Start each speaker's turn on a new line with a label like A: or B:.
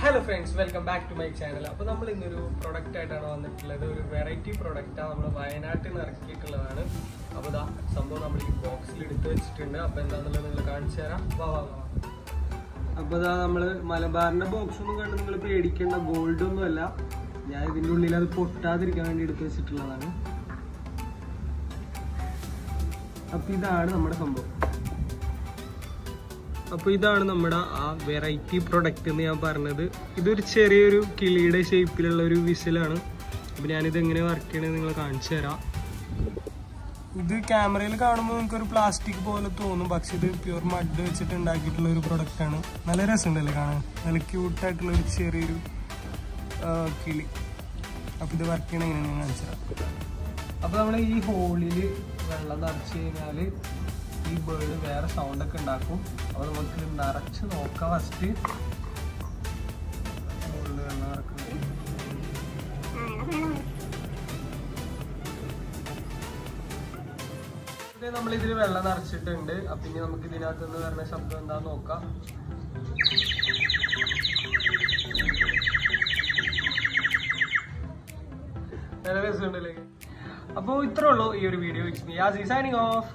A: Hello friends welcome back to my channel അപ്പോൾ നമ്മൾ ഇന്നൊരു പ്രൊഡക്റ്റ് ആയിട്ടാണ് വന്നിട്ടുള്ളത്. ഒരു വെറൈറ്റി പ്രൊഡക്റ്റാണ് നമ്മൾ വയനാട്ടിൽ നിന്ന് ഇറക്കിയിട്ടുള്ളതാണ്. അപ്പോൾ ഇതാ സംഭവം നമ്മൾ ഈ ബോക്സിൽ എടുത്ത് വെച്ചിട്ടുണ്ട്. അപ്പോൾ എന്താണെന്നുള്ളത് നിങ്ങൾ കാണിച്ചു തരാം. വാ വാ വാ. അപ്പോൾ ഇതാ നമ്മൾ മലബാറിന്റെ ബോക്സ് ഒന്നും കണ്ട് നിങ്ങൾ പേടിക്കേണ്ട ഗോൾഡ് ഒന്നും അല്ല. ഞാൻ ഇതിന്റെ ഉള്ളിൽ അത് പൊട്ടാതിരിക്കാൻ വേണ്ടി എടുത്തു വെച്ചിട്ടുള്ളതാണ്. അപ്പോൾ ഇതാണ് നമ്മുടെ സംഭവം. അപ്പോൾ ഇതാണ് നമ്മുടെ ആ വെറൈറ്റി പ്രൊഡക്റ്റ് എന്ന് ഞാൻ പറഞ്ഞത്. ഇതൊരു ചെറിയൊരു കിളിയുടെ ഷേപ്പിലുള്ള ഒരു വിസിലാണ് അപ്പോൾ ഞാനിത് എങ്ങനെ വർക്ക് ചെയ്യണമെന്ന് നിങ്ങൾ കാണിച്ചു തരാം. ഇത് ക്യാമറയിൽ കാണുമ്പോൾ നിങ്ങൾക്ക് ഒരു പ്ലാസ്റ്റിക് പോലെ തോന്നും. പക്ഷെ ഇത് പ്യുവർ മഡ് വെച്ചിട്ട് ഉണ്ടാക്കിയിട്ടുള്ള ഒരു പ്രൊഡക്റ്റ് ആണ്. നല്ല രസമുണ്ടല്ലേ കാണാൻ? നല്ല ക്യൂട്ടായിട്ടുള്ള ഒരു ചെറിയൊരു കിളി. അപ്പോൾ ഇത് വർക്ക് ചെയ്യണം എങ്ങനെയാണ് കാണിച്ചു തരാം. അപ്പോൾ നമ്മൾ ഈ ഹോളിൽ വെള്ളം നിറച്ച് കഴിഞ്ഞാൽ ഈ ബേർഡ് വേറെ സൗണ്ട് ഒക്കെ ഉണ്ടാക്കും. അപ്പോൾ നമുക്ക് നിറച്ച് നോക്കാം ഫസ്റ്റ് നമ്മൾ ഇതിൽ വെള്ളം നിറച്ചിട്ടുണ്ട്. അപ്പൊ ഇനി നമുക്ക് ഇതിനകത്ത് നിന്ന് വരുന്ന ശബ്ദം എന്താന്ന് നോക്കാം. നല്ല രസമുണ്ടല്ലേ? അപ്പോൾ ഇത്രേ ഉള്ളൂ ഈ ഒരു വീഡിയോ സൈനിങ് ഓഫ്